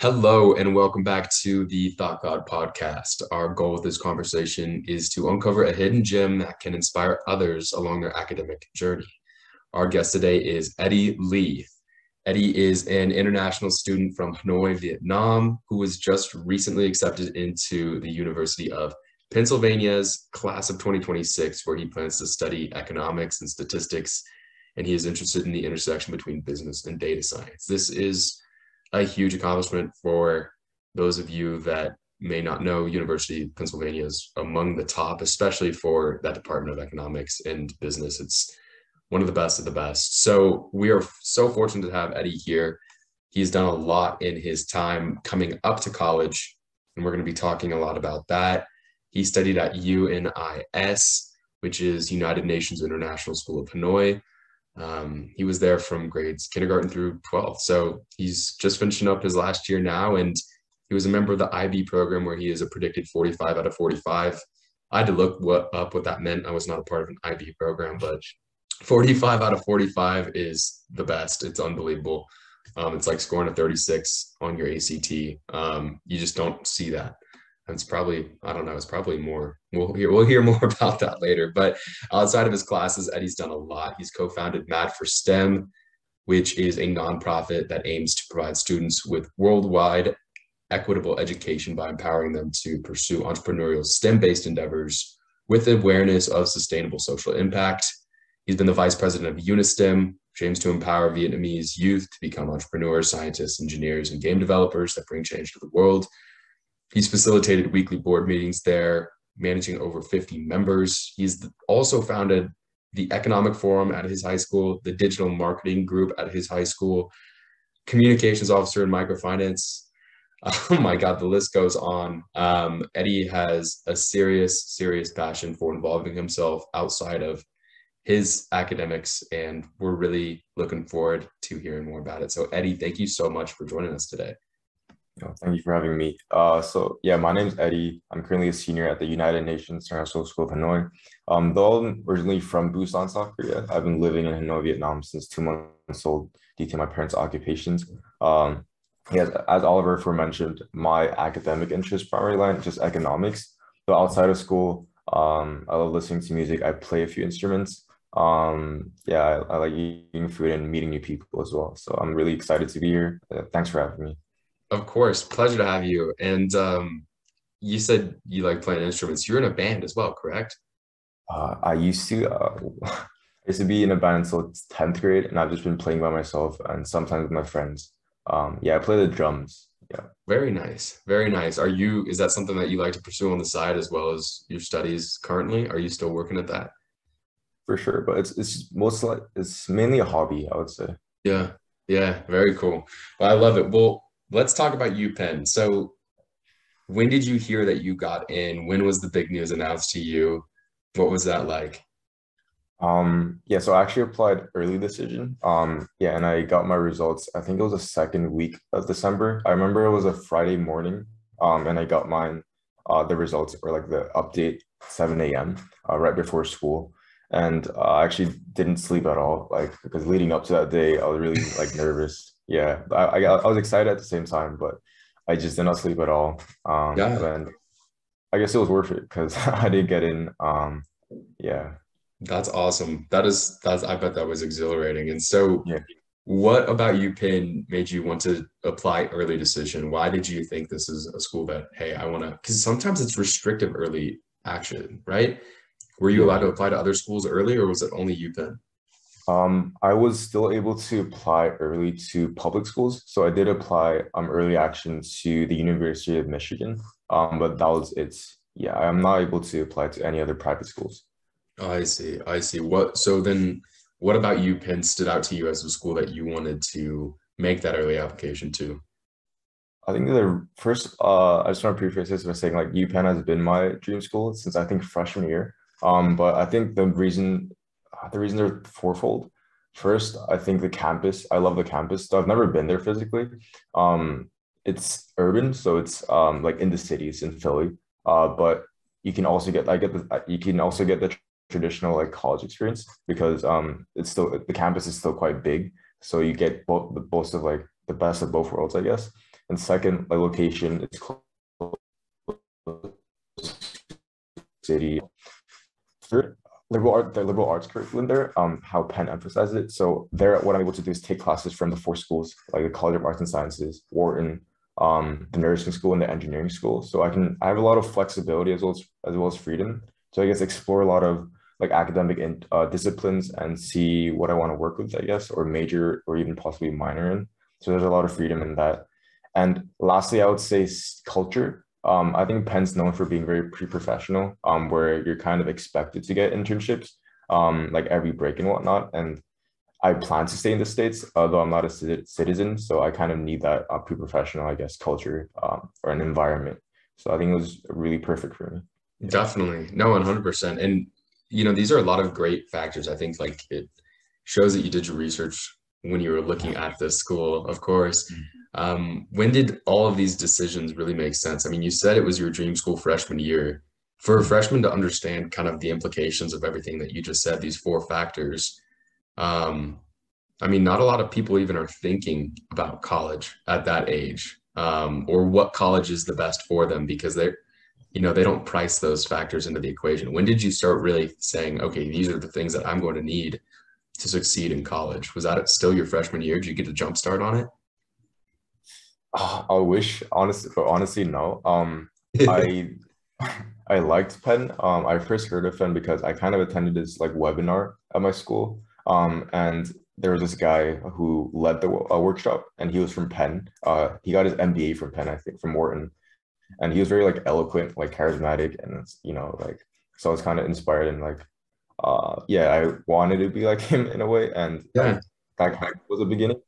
Hello, and welcome back to the Thoughtcloud podcast. Our goal with this conversation is to uncover a hidden gem that can inspire others along their academic journey. Our guest today is Eddie Lee. Eddie is an international student from Hanoi, Vietnam, who was just recently accepted into the University of Pennsylvania's class of 2026, where he plans to study economics and statistics, and he is interested in the intersection between business and data science. This is a huge accomplishment for those of you that may not know University of Pennsylvania is among the top, especially for that Department of Economics and Business. It's one of the best of the best. So we are so fortunate to have Eddie here. He's done a lot in his time coming up to college, and we're going to be talking a lot about that. He studied at UNIS, which is United Nations International School of Hanoi. Um, he was there from grades kindergarten through 12. So he's just finishing up his last year now. And he was a member of the IB program where he is a predicted 45 out of 45. I had to look what, up what that meant. I was not a part of an IB program, but 45 out of 45 is the best. It's unbelievable. Um, it's like scoring a 36 on your ACT. Um, you just don't see that it's probably I don't know. It's probably more. We'll hear we'll hear more about that later. But outside of his classes, Eddie's done a lot. He's co-founded Mad for STEM, which is a nonprofit that aims to provide students with worldwide equitable education by empowering them to pursue entrepreneurial STEM-based endeavors with awareness of sustainable social impact. He's been the vice president of Unistem, which aims to empower Vietnamese youth to become entrepreneurs, scientists, engineers, and game developers that bring change to the world. He's facilitated weekly board meetings there, managing over 50 members. He's also founded the Economic Forum at his high school, the Digital Marketing Group at his high school, communications officer in microfinance. Oh my God, the list goes on. Um, Eddie has a serious, serious passion for involving himself outside of his academics, and we're really looking forward to hearing more about it. So, Eddie, thank you so much for joining us today. Thank you for having me. Uh, so yeah, my name is Eddie. I'm currently a senior at the United Nations International School of Hanoi. Um, though I'm originally from Busan, South Korea, I've been living in Hanoi, Vietnam since two months old due to my parents' occupations. Um, as Oliver for mentioned, my academic interest primarily line just economics. But outside of school, um, I love listening to music. I play a few instruments. Um, yeah, I, I like eating food and meeting new people as well. So I'm really excited to be here. Uh, thanks for having me. Of course, pleasure to have you. And um, you said you like playing instruments. You're in a band as well, correct? Uh, I used to. Uh, I used to be in a band until tenth grade, and I've just been playing by myself and sometimes with my friends. Um, yeah, I play the drums. Yeah. Very nice. Very nice. Are you? Is that something that you like to pursue on the side as well as your studies currently? Are you still working at that? For sure, but it's it's most like it's mainly a hobby. I would say. Yeah. Yeah. Very cool. Well, I love it. Well, let's talk about UPenn. So, when did you hear that you got in? When was the big news announced to you? What was that like? Um, yeah, so I actually applied early decision. Um, yeah, and I got my results. I think it was the second week of December. I remember it was a Friday morning. Um, and I got mine, uh, the results or like the update 7 a.m. Uh, right before school. And uh, I actually didn't sleep at all, like because leading up to that day, I was really like nervous yeah, I, I, I was excited at the same time, but I just did not sleep at all. Um, yeah. And I guess it was worth it because I did get in. Um, yeah. That's awesome. That is that's I bet that was exhilarating. And so yeah. what about UPenn, made you want to apply early decision? Why did you think this is a school that, hey, I want to because sometimes it's restrictive early action, right? Were you allowed to apply to other schools early or was it only UPenn? Um, I was still able to apply early to public schools. So I did apply um, early action to the University of Michigan, um, but that was it. Yeah, I'm not able to apply to any other private schools. I see. I see. What? So then, what about UPenn, stood out to you as a school that you wanted to make that early application to? I think the first, uh, I just want to preface this by saying like UPenn has been my dream school since I think freshman year. Um, but I think the reason the reason they're fourfold. First, I think the campus. I love the campus. I've never been there physically. Um, it's urban, so it's um like in the cities in Philly. Uh, but you can also get I get the you can also get the traditional like college experience because um it's still the campus is still quite big, so you get both the both of like the best of both worlds, I guess. and second, like location, it's close city. Third, liberal art, the liberal arts curriculum there, um, how Penn emphasizes it. So there, what I'm able to do is take classes from the four schools, like the College of Arts and Sciences, Wharton, um, the nursing school, and the engineering school. So I can, I have a lot of flexibility as well as as well as freedom. So I guess explore a lot of like academic in, uh, disciplines and see what I want to work with, I guess, or major or even possibly minor in. So there's a lot of freedom in that. And lastly, I would say culture. Um, I think Penn's known for being very pre-professional, um, where you're kind of expected to get internships, um, like every break and whatnot. And I plan to stay in the States, although I'm not a citizen. So I kind of need that uh, pre-professional, I guess, culture um, or an environment. So I think it was really perfect for me. Definitely. No, 100%. And, you know, these are a lot of great factors. I think like it shows that you did your research when you were looking at this school, of course. Um, when did all of these decisions really make sense? I mean, you said it was your dream school freshman year. For a freshman to understand kind of the implications of everything that you just said, these four factors, um, I mean, not a lot of people even are thinking about college at that age um, or what college is the best for them because they're, you know, they don't price those factors into the equation. When did you start really saying, okay, these are the things that I'm going to need to succeed in college? Was that still your freshman year? Did you get a jump start on it? I wish honestly, but honestly, no. Um, I I liked Penn. Um, I first heard of Penn because I kind of attended this like webinar at my school. Um, and there was this guy who led the uh, workshop, and he was from Penn. Uh, he got his MBA from Penn, I think, from Wharton, and he was very like eloquent, like charismatic, and you know, like so I was kind of inspired and like, uh, yeah, I wanted to be like him in a way, and yeah, that kind of was the beginning.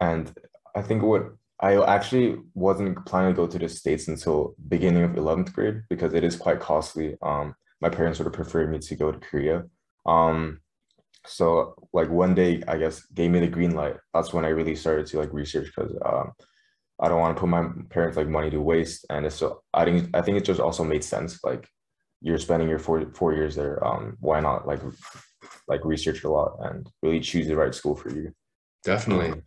And I think what I actually wasn't planning to go to the States until beginning of 11th grade because it is quite costly. Um, my parents sort of preferred me to go to Korea. Um, so like one day, I guess, gave me the green light. That's when I really started to like research because um, I don't want to put my parents like money to waste. And so I think I think it just also made sense. Like you're spending your four four years there. Um, why not like like research a lot and really choose the right school for you? Definitely.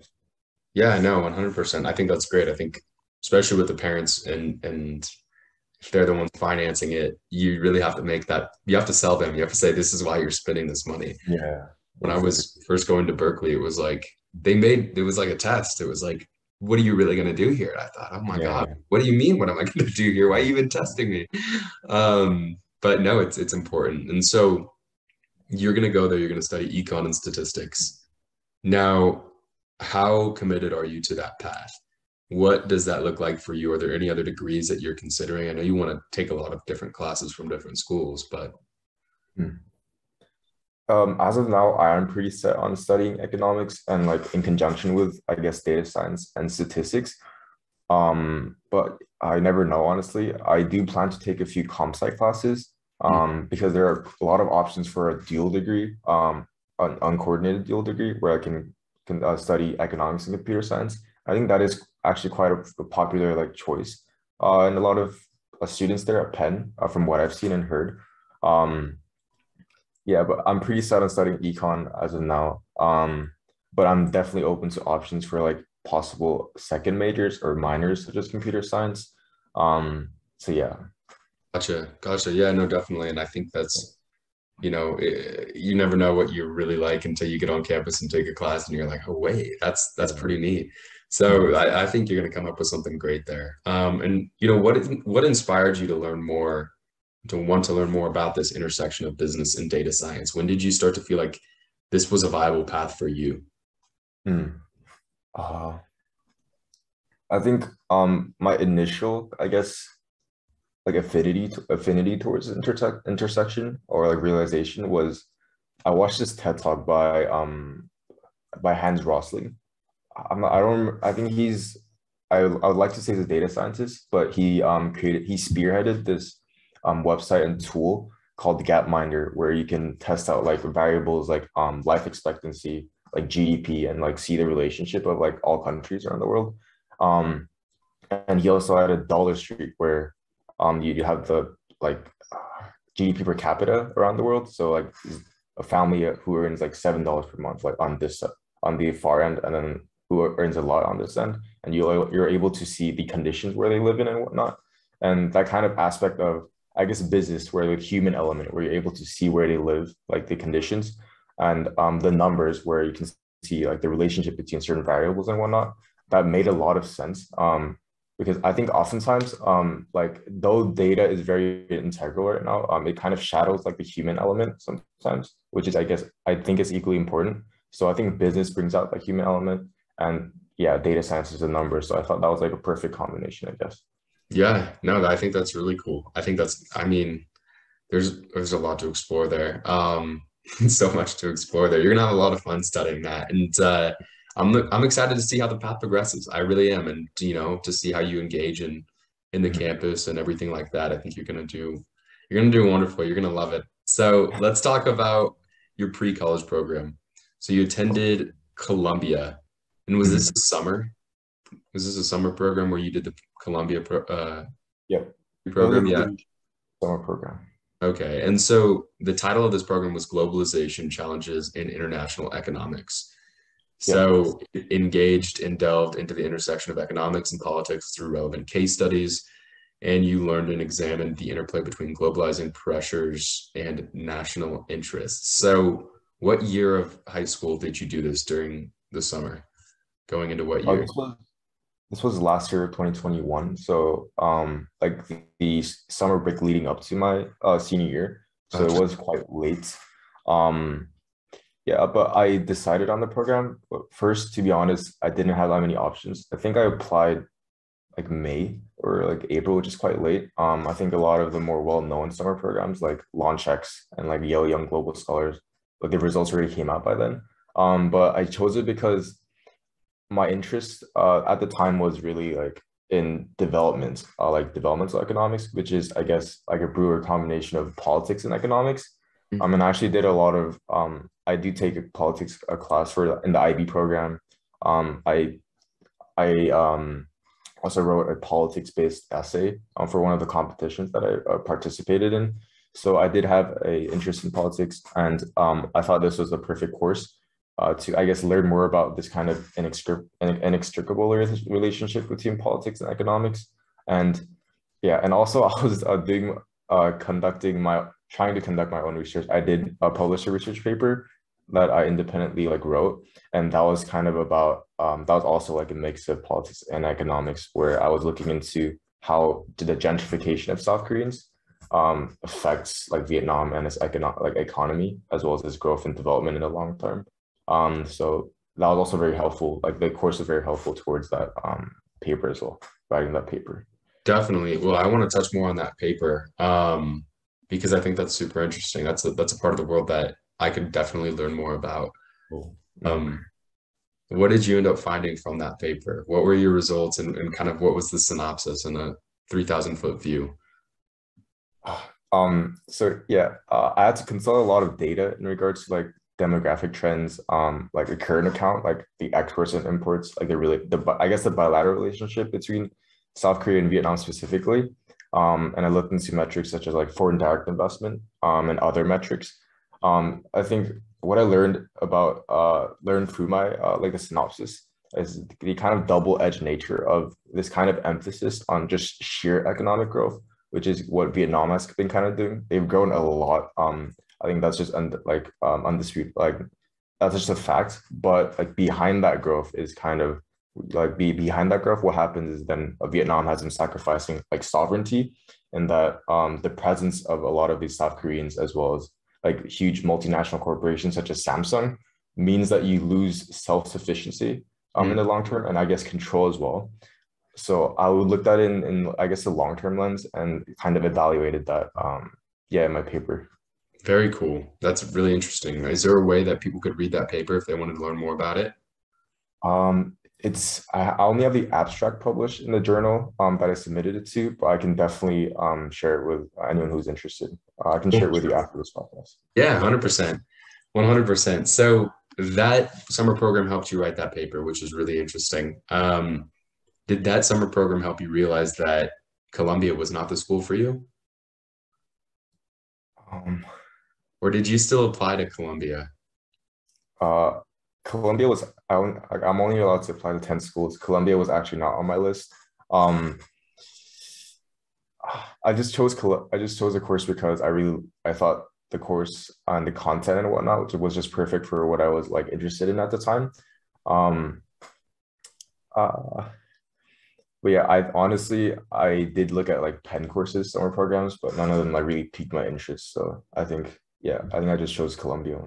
Yeah, no, 100%. I think that's great. I think especially with the parents and and if they're the ones financing it, you really have to make that you have to sell them. You have to say this is why you're spending this money. Yeah. When I was first going to Berkeley, it was like they made it was like a test. It was like, what are you really gonna do here? I thought, oh my yeah. God, what do you mean? What am I gonna do here? Why are you even testing me? Um, but no, it's it's important. And so you're gonna go there, you're gonna study econ and statistics. Now how committed are you to that path? What does that look like for you? Are there any other degrees that you're considering? I know you want to take a lot of different classes from different schools, but. Hmm. Um, as of now, I am pretty set on studying economics and like in conjunction with, I guess, data science and statistics. Um, but I never know, honestly. I do plan to take a few comp sci classes hmm. um, because there are a lot of options for a dual degree, um, an uncoordinated dual degree where I can can uh, study economics and computer science. I think that is actually quite a, a popular like choice, uh, and a lot of uh, students there at Penn, uh, from what I've seen and heard. Um, yeah, but I'm pretty set on studying econ as of now. Um, but I'm definitely open to options for like possible second majors or minors such as computer science. Um, so yeah. Gotcha, gotcha. Yeah, no, definitely, and I think that's you know, it, eh, you never know what you're really like until you get on campus and take a class and you're like, oh wait, that's that's pretty neat. So I, I think you're going to come up with something great there. Um, and you know, what what inspired you to learn more, to want to learn more about this intersection of business and data science? When did you start to feel like this was a viable path for you? Hmm. Uh, I think um, my initial, I guess, like affinity to, affinity towards intersect intersection or like realization was I watched this TED talk by um by Hans Rosling. I'm I don't I think he's I, I would like to say he's a data scientist, but he um created he spearheaded this um website and tool called the Gapminder where you can test out like variables like um life expectancy, like GDP and like see the relationship of like all countries around the world. Um and he also had a Dollar Street where um, you, you have the like GDP per capita around the world. So like a family who earns like seven dollars per month, like on this on the far end, and then who earns a lot on this end, and you you're able to see the conditions where they live in and whatnot, and that kind of aspect of I guess business where the human element where you're able to see where they live, like the conditions, and um, the numbers where you can see like the relationship between certain variables and whatnot. That made a lot of sense. Um, because I think oftentimes, um, like though data is very integral right now, um, it kind of shadows like the human element sometimes, which is I guess I think is equally important. So I think business brings out the human element, and yeah, data science is a number. So I thought that was like a perfect combination, I guess. Yeah, no, I think that's really cool. I think that's, I mean, there's there's a lot to explore there. Um, so much to explore there. You're gonna have a lot of fun studying that, and uh, I'm I'm excited to see how the path progresses. I really am, and you know, to see how you engage in in the mm-hmm. campus and everything like that. I think you're gonna do you're gonna do wonderful. You're gonna love it. So let's talk about your pre-college program. So you attended Columbia, and was this mm-hmm. a summer? Was this a summer program where you did the Columbia pro, uh, yep. program? Yeah, summer program. Okay, and so the title of this program was Globalization Challenges in International Economics. So engaged and delved into the intersection of economics and politics through relevant case studies, and you learned and examined the interplay between globalizing pressures and national interests. So, what year of high school did you do this during the summer? Going into what year? this, was, this was last year, 2021. So, um, like the, the summer break leading up to my uh, senior year. So it was quite late. Um, yeah, but I decided on the program. But first, to be honest, I didn't have that many options. I think I applied like May or like April, which is quite late. Um, I think a lot of the more well-known summer programs like LaunchX and like Yale Young Global Scholars, like the results already came out by then. Um, but I chose it because my interest uh, at the time was really like in development, uh, like developmental economics, which is I guess like a brewer combination of politics and economics. Mm-hmm. Um, and I actually did a lot of um, I do take a politics a class for in the IB program. Um, I I um, also wrote a politics based essay um, for one of the competitions that I uh, participated in. So I did have a interest in politics, and um, I thought this was a perfect course uh, to I guess learn more about this kind of inextric inextricable relationship between politics and economics. And yeah, and also I was uh, doing uh, conducting my trying to conduct my own research. I did uh, publish a research paper that I independently like wrote, and that was kind of about um, that was also like a mix of politics and economics, where I was looking into how did the gentrification of South Koreans um, affects like Vietnam and its economic like economy as well as its growth and development in the long term. Um, so that was also very helpful. Like the course was very helpful towards that um, paper as well, writing that paper. Definitely. Well, I want to touch more on that paper um, because I think that's super interesting. That's a, that's a part of the world that I could definitely learn more about. Cool. Um, what did you end up finding from that paper? What were your results and, and kind of what was the synopsis in a 3000 foot view? Um, so yeah, uh, I had to consult a lot of data in regards to like demographic trends, um, like the current account, like the exports and imports, like the really the I guess the bilateral relationship between South Korea and Vietnam specifically. Um, and I looked into metrics such as like foreign direct investment um, and other metrics um, I think what I learned about uh, learned through my uh, like a synopsis is the kind of double-edged nature of this kind of emphasis on just sheer economic growth, which is what Vietnam has been kind of doing. They've grown a lot. Um, I think that's just un- like um, undisputed. Like that's just a fact. But like behind that growth is kind of like be behind that graph, What happens is then Vietnam has been sacrificing like sovereignty, and that um, the presence of a lot of these South Koreans as well as like huge multinational corporations such as Samsung means that you lose self-sufficiency um, mm. in the long term and I guess control as well. So I would look that in, in I guess the long-term lens and kind of evaluated that um, yeah in my paper. Very cool. That's really interesting. Is there a way that people could read that paper if they wanted to learn more about it? Um, it's I only have the abstract published in the journal um, that I submitted it to, but I can definitely um, share it with anyone who's interested. Uh, I can share it with you after this podcast. Yeah, hundred percent, one hundred percent. So that summer program helped you write that paper, which is really interesting. Um, did that summer program help you realize that Columbia was not the school for you? Um, or did you still apply to Columbia? Uh, Columbia was I'm only allowed to apply to 10 schools. Columbia was actually not on my list. Um, I just chose I just chose a course because I really I thought the course and the content and whatnot, which was just perfect for what I was like interested in at the time. Um, uh, but yeah, I honestly I did look at like Penn courses, summer programs, but none of them like really piqued my interest. So I think yeah, I think I just chose Columbia.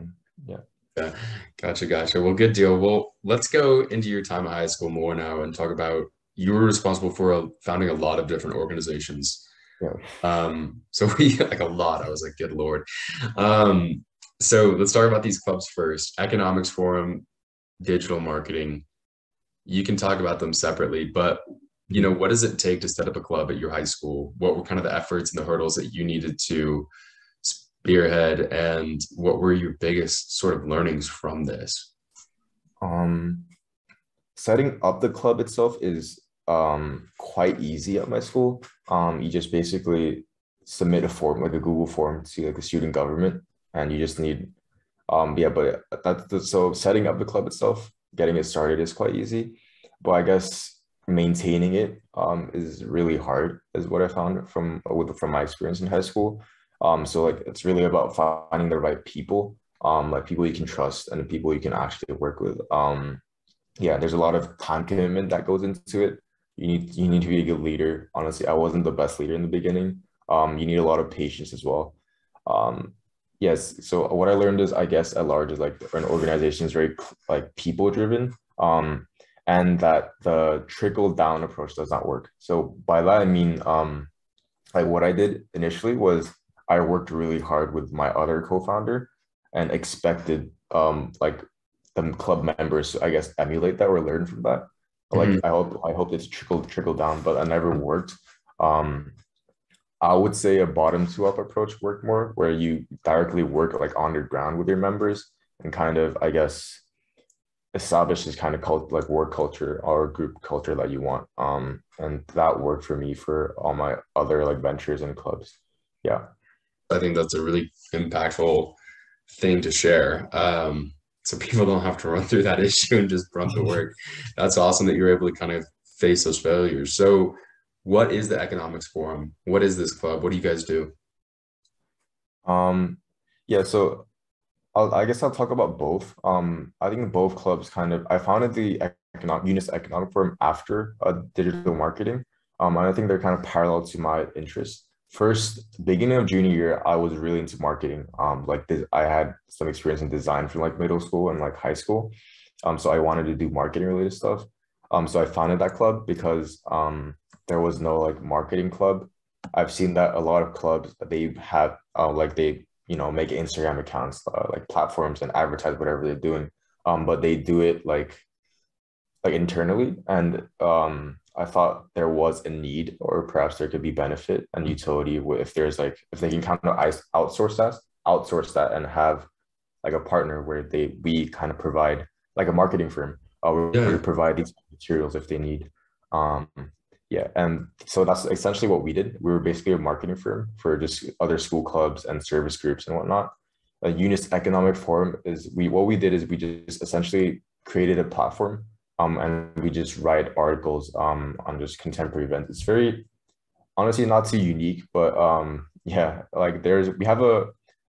yeah. Yeah, gotcha, gotcha. Well, good deal. Well, let's go into your time at high school more now and talk about you were responsible for a, founding a lot of different organizations. Yeah. Um, so we like a lot. I was like, good lord. Um, so let's talk about these clubs first. Economics Forum, digital marketing. You can talk about them separately, but you know, what does it take to set up a club at your high school? What were kind of the efforts and the hurdles that you needed to spearhead, and what were your biggest sort of learnings from this? Um, setting up the club itself is um, quite easy at my school. Um, you just basically submit a form, like a Google form, to like the student government, and you just need, um, yeah. But that's so setting up the club itself, getting it started is quite easy, but I guess maintaining it um, is really hard, is what I found from with from my experience in high school. Um, so like it's really about finding the right people, um, like people you can trust and the people you can actually work with. Um, yeah, there's a lot of time commitment that goes into it you need you need to be a good leader. Honestly, I wasn't the best leader in the beginning. Um, you need a lot of patience as well. Um, yes. So what I learned is, I guess, at large is like an organization is very like people driven. Um, and that the trickle down approach does not work. So by that I mean, um, like what I did initially was I worked really hard with my other co-founder and expected um like the club members, I guess, emulate that or learn from that. Like mm-hmm. I hope I hope it's trickled trickled down, but it never worked. Um, I would say a bottom two up approach worked more, where you directly work like on the ground with your members and kind of I guess establish this kind of cult like work culture or group culture that you want. Um, and that worked for me for all my other like ventures and clubs. Yeah, I think that's a really impactful thing to share. Um, so people don't have to run through that issue and just run to work. That's awesome that you're able to kind of face those failures. So, what is the Economics Forum? What is this club? What do you guys do? Um, yeah, so I'll, i guess I'll talk about both. Um, I think both clubs kind of I founded the economic UNIS Economic Forum after uh, digital marketing. Um, and I think they're kind of parallel to my interests first beginning of junior year i was really into marketing. Um like this i had some experience in design from like middle school and like high school. Um so i wanted to do marketing related stuff. Um so i founded that club because um there was no like marketing club. I've seen that a lot of clubs they have uh, like they you know make instagram accounts uh, like platforms and advertise whatever they're doing. Um but they do it like like internally. And um I thought there was a need, or perhaps there could be benefit and utility if there's like if they can kind of outsource that, outsource that, and have like a partner where they we kind of provide like a marketing firm, uh, yeah. we provide these materials if they need. Um, yeah, and so that's essentially what we did. We were basically a marketing firm for just other school clubs and service groups and whatnot. A UNIS Economic Forum is we what we did is we just essentially created a platform um, and we just write articles um, on just contemporary events. It's very honestly not too unique, but um, yeah, like there's we have a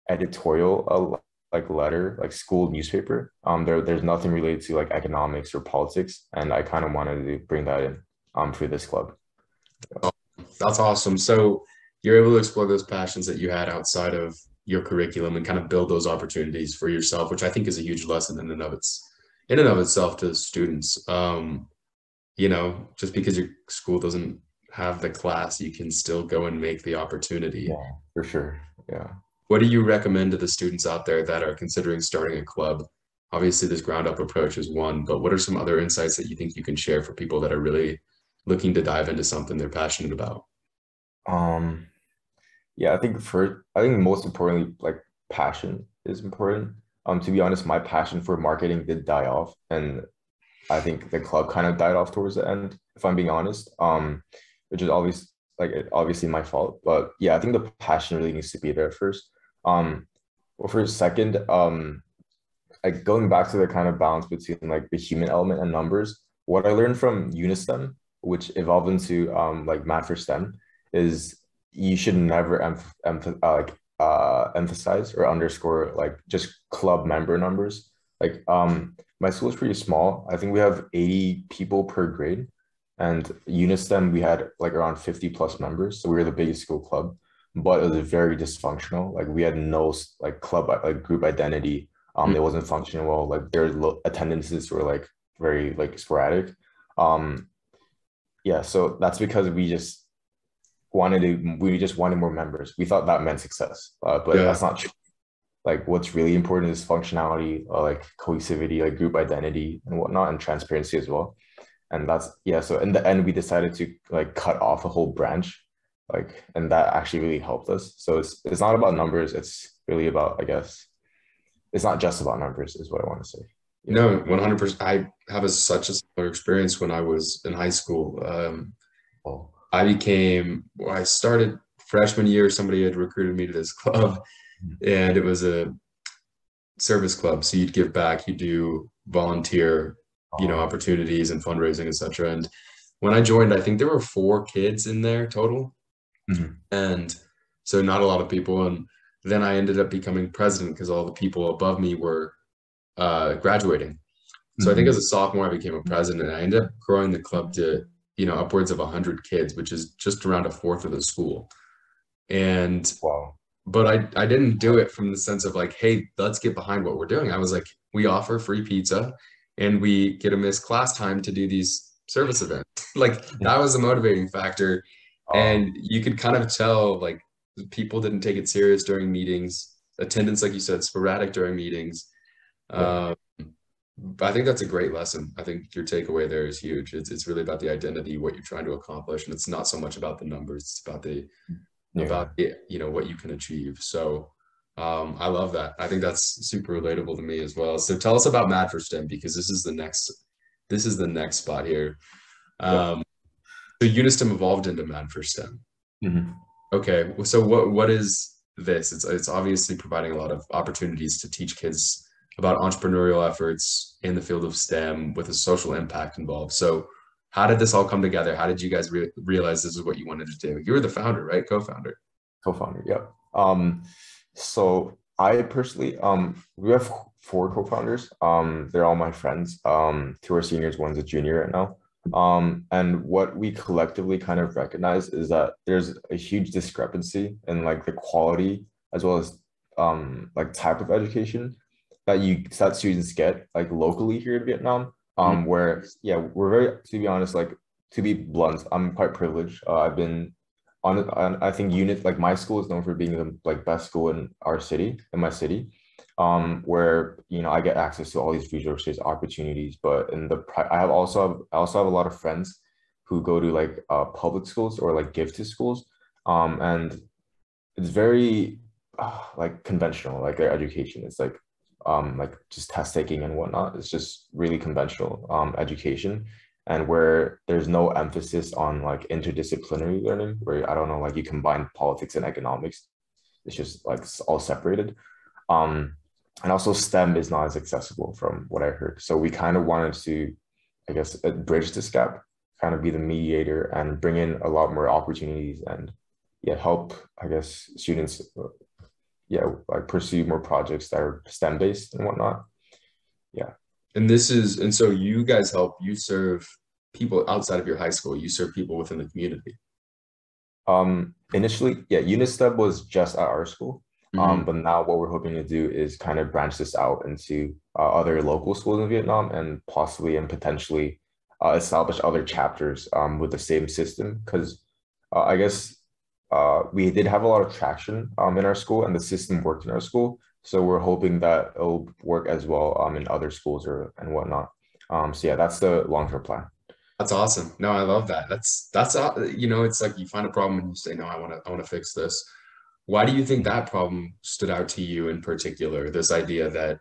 editorial a, like letter like school newspaper. Um, there there's nothing related to like economics or politics, and I kind of wanted to bring that in um for this club. Oh, that's awesome. So you're able to explore those passions that you had outside of your curriculum and kind of build those opportunities for yourself, which I think is a huge lesson in and of its in and of itself to students. Um, you know, just because your school doesn't have the class, you can still go and make the opportunity. Yeah, for sure. Yeah. What do you recommend to the students out there that are considering starting a club? Obviously, this ground up approach is one, but what are some other insights that you think you can share for people that are really looking to dive into something they're passionate about? Um, yeah, I think for I think most importantly, like passion is important um, to be honest, my passion for marketing did die off, and I think the club kind of died off towards the end. If I'm being honest, um, which is always like obviously my fault, but yeah, I think the passion really needs to be there first. Um, well, for second, um, like going back to the kind of balance between like the human element and numbers, what I learned from Unistem, which evolved into um like Mad for STEM, is you should never emph- uh, like uh emphasize or underscore like just club member numbers. Like um my school is pretty small. I think we have 80 people per grade. And Unistem, we had like around 50 plus members. So we were the biggest school club, but it was very dysfunctional. Like we had no like club, like group identity. Um, mm-hmm. It wasn't functioning well. Like their attendances were like very like sporadic. Um, yeah, so that's because we just wanted to, we just wanted more members. We thought that meant success, uh, but yeah. that's not true. Like what's really important is functionality, uh, like cohesivity, like group identity and whatnot, and transparency as well and that's yeah so in the end we decided to like cut off a whole branch like and that actually really helped us so it's it's not about numbers it's really about i guess it's not just about numbers is what i want to say yeah. no 100% i have a, such a similar experience when i was in high school um, oh. I became well, i started freshman year somebody had recruited me to this club mm-hmm. and it was a service club so you'd give back you do volunteer you know opportunities and fundraising etc and when i joined i think there were four kids in there total mm-hmm. and so not a lot of people and then i ended up becoming president because all the people above me were uh, graduating so mm-hmm. i think mm-hmm. as a sophomore i became a president and i ended up growing the club to you know upwards of 100 kids which is just around a fourth of the school and wow but I, I didn't do it from the sense of like hey let's get behind what we're doing i was like we offer free pizza and we get a missed class time to do these service events. like that was a motivating factor. Oh. And you could kind of tell like people didn't take it serious during meetings. Attendance, like you said, sporadic during meetings. Yeah. Um, I think that's a great lesson. I think your takeaway there is huge. It's it's really about the identity, what you're trying to accomplish, and it's not so much about the numbers. It's about the yeah. about the, you know what you can achieve. So um, I love that. I think that's super relatable to me as well. So tell us about Mad for STEM because this is the next this is the next spot here. Um, so Unistem evolved into Mad for STEM. Mm-hmm. Okay, so what what is this? It's it's obviously providing a lot of opportunities to teach kids about entrepreneurial efforts in the field of STEM with a social impact involved. So how did this all come together? How did you guys re- realize this is what you wanted to do? You were the founder, right? Co-founder. Co-founder. Yep. Um, so I personally, um, we have four co-founders. Um, they're all my friends. Um, two are seniors, one's a junior right now. Um, and what we collectively kind of recognize is that there's a huge discrepancy in like the quality as well as um like type of education that you that students get like locally here in Vietnam. Um, mm-hmm. where yeah, we're very to be honest, like to be blunt, I'm quite privileged. Uh, I've been on, on I think unit like my school is known for being the like best school in our city in my city um where you know I get access to all these resources opportunities but in the I have also have, I also have a lot of friends who go to like uh, public schools or like gifted schools um and it's very uh, like conventional like their education is like um like just test taking and whatnot. It's just really conventional um education and where there's no emphasis on like interdisciplinary learning where i don't know like you combine politics and economics it's just like it's all separated. Um and also stem is not as accessible from what i heard. So we kind of wanted to i guess uh, bridge this gap kind of be the mediator and bring in a lot more opportunities and yeah help i guess students uh, yeah like pursue more projects that are stem based and whatnot yeah and this is, and so you guys help, you serve people outside of your high school, you serve people within the community. Um, initially, yeah, Unistem was just at our school. Um, mm-hmm. Um, but now what we're hoping to do is kind of branch this out into uh, other local schools in Vietnam and possibly and potentially uh, establish other chapters um, with the same system. Because uh, I guess uh, we did have a lot of traction um, in our school and the system worked in our school. So we're hoping that it'll work as well um, in other schools or and whatnot. Um, so yeah, that's the long term plan. That's awesome. No, I love that. That's that's uh, you know, it's like you find a problem and you say, no, I want to I want to fix this. Why do you think that problem stood out to you in particular? This idea that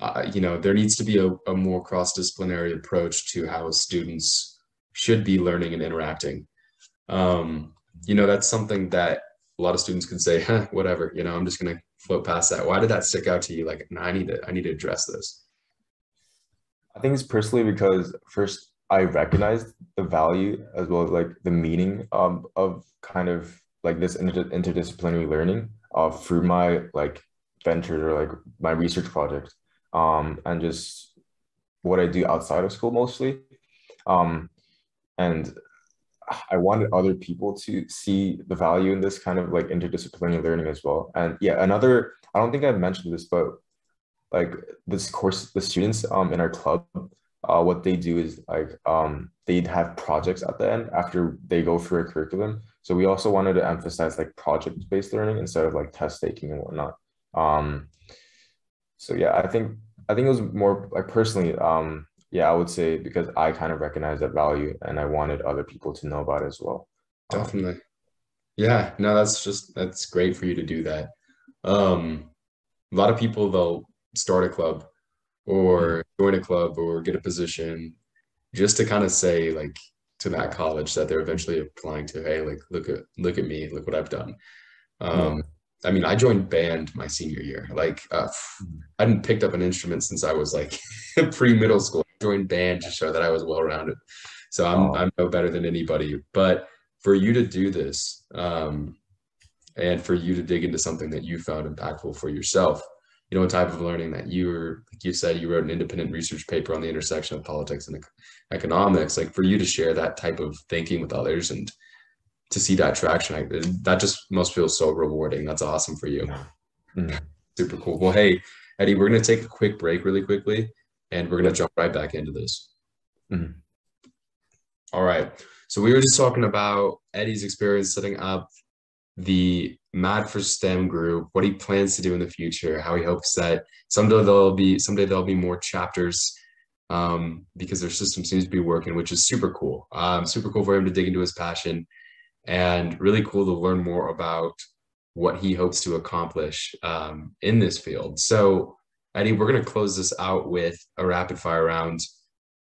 uh, you know there needs to be a, a more cross disciplinary approach to how students should be learning and interacting. Um, you know, that's something that a lot of students could say, huh, whatever, you know, I'm just gonna float past that. Why did that stick out to you? Like, I need to, I need to address this. I think it's personally because first I recognized the value as well as like the meaning um, of kind of like this inter- interdisciplinary learning uh, through my like ventures or like my research project um, and just what I do outside of school mostly. Um, and I wanted other people to see the value in this kind of like interdisciplinary learning as well. And yeah, another, I don't think I mentioned this, but like this course, the students um in our club, uh, what they do is like um they'd have projects at the end after they go through a curriculum. So we also wanted to emphasize like project-based learning instead of like test taking and whatnot. Um, so yeah, I think I think it was more like personally, um, yeah, I would say because I kind of recognize that value and I wanted other people to know about it as well. Definitely. Yeah, no, that's just that's great for you to do that. Um, a lot of people they'll start a club or join a club or get a position just to kind of say like to that college that they're eventually applying to, hey, like look at look at me, look what I've done. Um, I mean, I joined band my senior year. Like, uh, I hadn't picked up an instrument since I was like pre middle school. Joined band to show that I was well rounded. So I'm oh. I'm no better than anybody. But for you to do this, um, and for you to dig into something that you found impactful for yourself, you know, a type of learning that you were, like you said, you wrote an independent research paper on the intersection of politics and economics. Like for you to share that type of thinking with others and to see that traction, I, that just must feel so rewarding. That's awesome for you. Mm-hmm. Super cool. Well, hey, Eddie, we're going to take a quick break really quickly and we're going to jump right back into this. Mm-hmm. All right. So we were just talking about Eddie's experience setting up the Mad for STEM group, what he plans to do in the future, how he hopes that someday there'll be someday there'll be more chapters um, because their system seems to be working, which is super cool. Um, super cool for him to dig into his passion and really cool to learn more about what he hopes to accomplish um, in this field. So, Eddie, we're going to close this out with a rapid fire round.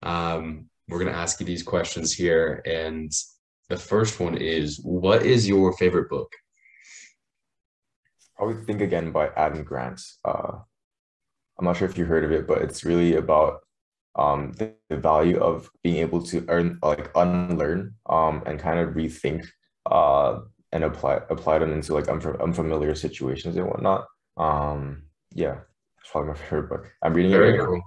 Um, we're going to ask you these questions here. And the first one is What is your favorite book? Probably Think Again by Adam Grant. Uh, I'm not sure if you heard of it, but it's really about um, the, the value of being able to earn, like unlearn um, and kind of rethink uh, and apply apply them into like unf- unfamiliar situations and whatnot. Um, yeah, it's probably my favorite book. I'm reading Very it. Very cool.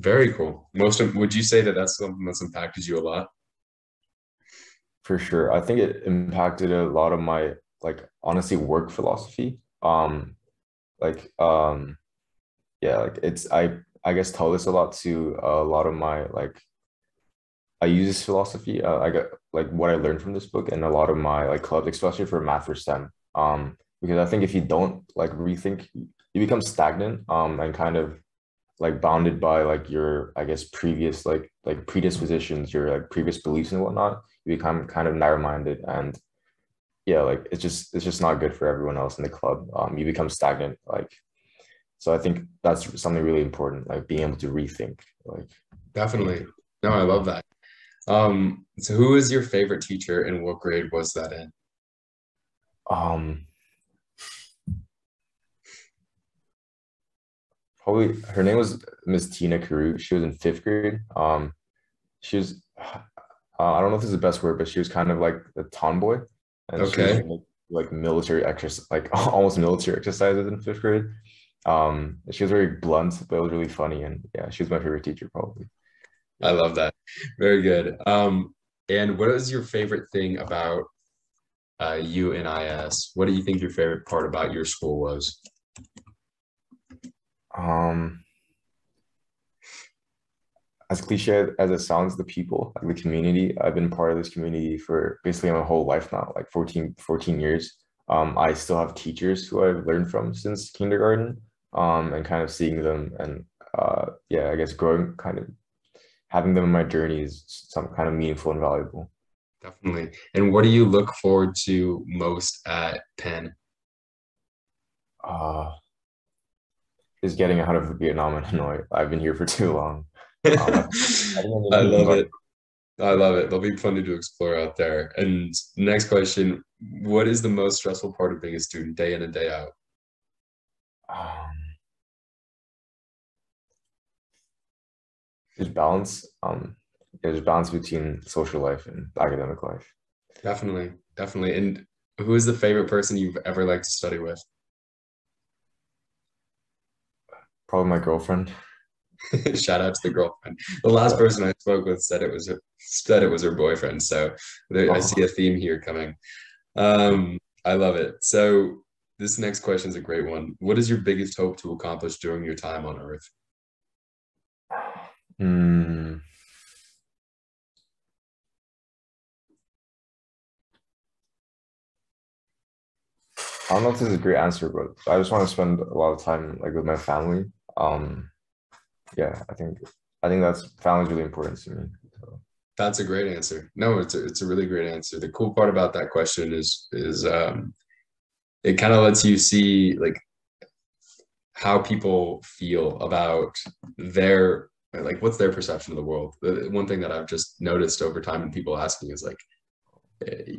Very cool. Most of, would you say that that's something that's impacted you a lot? For sure, I think it impacted a lot of my like honestly work philosophy. Um, like um, yeah, like it's I I guess tell this a lot to a lot of my like I use this philosophy. Uh, I got like what I learned from this book and a lot of my like clubs, especially for Mad for STEM. Um, because I think if you don't like rethink, you become stagnant. Um, and kind of like bounded by like your I guess previous like like predispositions, your like previous beliefs and whatnot. You become kind of narrow minded and yeah, like it's just it's just not good for everyone else in the club. Um, you become stagnant. Like, so I think that's something really important. Like being able to rethink. Like definitely. No, I love that. Um, so who is your favorite teacher and what grade was that in? Um, probably her name was Miss Tina Carew. She was in fifth grade. Um, she was, uh, I don't know if this is the best word, but she was kind of like a tomboy. And okay. Was, like military exercise, like almost military exercises in fifth grade. Um, she was very blunt, but it was really funny, and yeah, she was my favorite teacher probably. I love that. Very good. Um, and what is your favorite thing about uh, UNIS? What do you think your favorite part about your school was? Um, as cliche as it sounds, the people, like the community. I've been part of this community for basically my whole life now, like 14, 14 years. Um, I still have teachers who I've learned from since kindergarten um, and kind of seeing them and uh, yeah, I guess growing kind of having them in my journey is some kind of meaningful and valuable. Definitely. And what do you look forward to most at Penn? Uh, is getting out of Vietnam and Hanoi. I've been here for too long. Um, I love it. I love it. They'll be plenty to explore out there. And next question, what is the most stressful part of being a student day in and day out? Um, there's balance. Um, there's balance between social life and academic life. Definitely, definitely. And who is the favorite person you've ever liked to study with? Probably my girlfriend. Shout out to the girlfriend. The last person I spoke with said it was her, said it was her boyfriend. So there, I Oh, see a theme here coming. Um, I love it. So this next question is a great one. What is your biggest hope to accomplish during your time on Earth? hmm. I don't know if this is a great answer, but I just want to spend a lot of time like with my family. Um, yeah, I think I think that's family is really important to me. So, That's a great answer. No, it's a, it's a really great answer. The cool part about that question is is um, it kind of lets you see like how people feel about their like what's their perception of the world. The one thing that I've just noticed over time and people asking is like eh,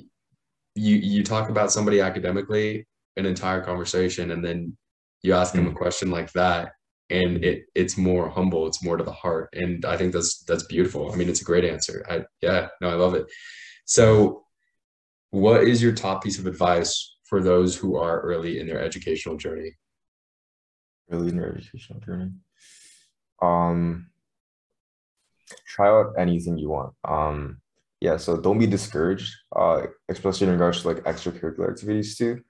you you talk about somebody academically an entire conversation and then you ask them a Mm. question like that and it it's more humble it's more to the heart and i think that's that's beautiful i mean it's a great answer i yeah no i love it so what is your top piece of advice for those who are early in their educational journey early in their educational journey. Um, try out anything you want. Um, yeah, so don't be discouraged, uh, especially in regards to like extracurricular activities too.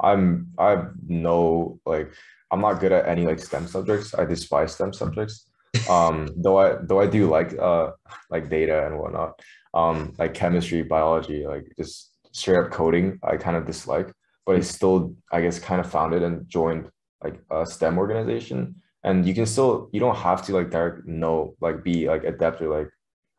I'm I have no like I'm not good at any like STEM subjects. I despise STEM subjects. Um, though I though I do like uh like data and whatnot. Um, like chemistry, biology, like just straight up coding, I kind of dislike, but I still I guess kind of found it and joined like a STEM organization. And you can still you don't have to like direct know like be like adept or like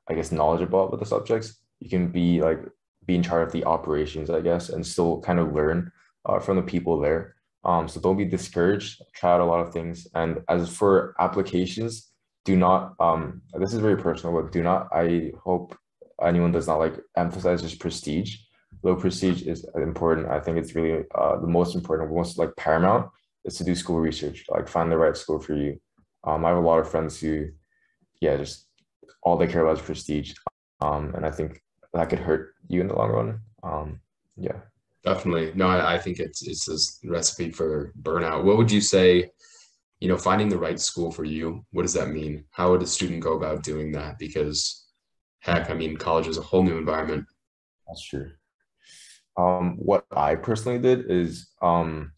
I guess knowledgeable about the subjects. You can be like be in charge of the operations, I guess, and still kind of learn uh, from the people there. Um, so don't be discouraged. Try out a lot of things. And as for applications, do not. Um, this is very personal, but do not. I hope anyone does not like emphasize just prestige. Low prestige is important. I think it's really uh, the most important, most like paramount is to do school research. Like find the right school for you. Um, I have a lot of friends who, yeah, just all they care about is prestige. Um, and I think that could hurt you in the long run. Um, yeah. Definitely. No I, I think it's it's this recipe for burnout. What would you say you know finding the right school for you what does that mean? How would a student go about doing that? Because heck i mean college is a whole new environment. That's true. Um, what I personally did is um,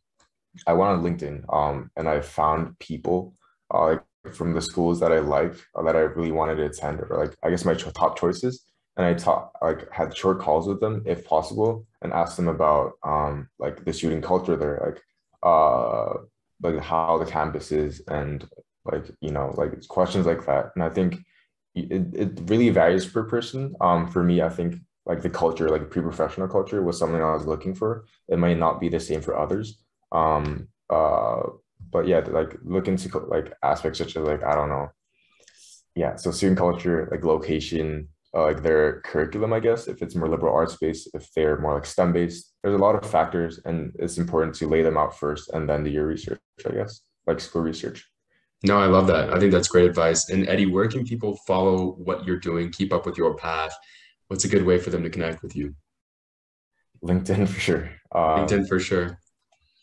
I went on LinkedIn um, and I found people uh, from the schools that I like or that I really wanted to attend or like I guess my top choices. And I taught like had short calls with them if possible and asked them about um, like the student culture there, like uh, like how the campus is and like you know like it's questions like that. And I think it, it really varies per person. Um, for me, I think like the culture, like pre-professional culture was something I was looking for. It might not be the same for others. Um, uh, but yeah, like look into like aspects such as like, I don't know. Yeah, so student culture, like location, uh, like their curriculum, I guess, if it's more liberal arts based, if they're more like STEM based, there's a lot of factors and it's important to lay them out first and then do your research, I guess, like school research. no i love that i think that's great advice and eddie where can people follow what you're doing keep up with your path what's a good way for them to connect with you LinkedIn for sure. Um, linkedin for sure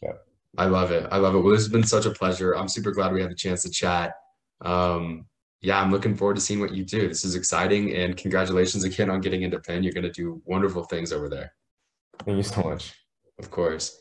yeah. I love it. I love it. Well, this has been such a pleasure. I'm super glad we had the chance to chat. Um, yeah, I'm looking forward to seeing what you do. This is exciting, and congratulations again on getting into Penn. You're going to do wonderful things over there, Thank you so much. of course.